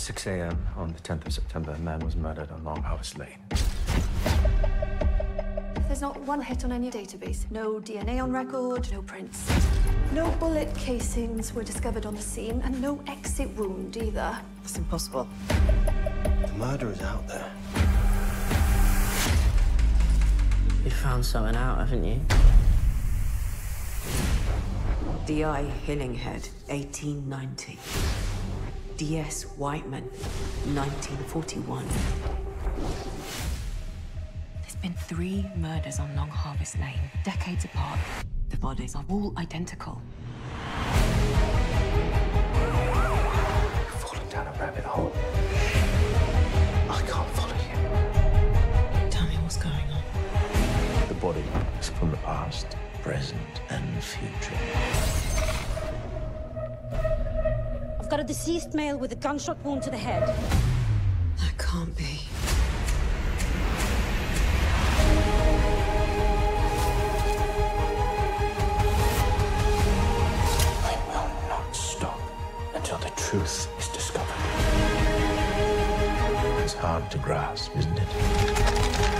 6 a.m. on the 10th of September, a man was murdered on Long Harvest Lane. There's not one hit on any database. No DNA on record, no prints. No bullet casings were discovered on the scene, and no exit wound either. It's impossible. The murderer's out there. You found something out, haven't you? D.I. Hillinghead, 1890. D.S. Whiteman, 1941. There's been three murders on Long Harvest Lane, decades apart. The bodies are all identical. You've fallen down a rabbit hole. I can't follow you. Tell me what's going on. The body is from the past, present, and future. I've got a deceased male with a gunshot wound to the head. That can't be. I will not stop until the truth is discovered. It's hard to grasp, isn't it?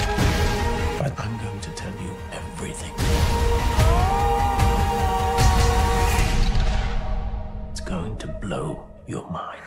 Going to blow your mind.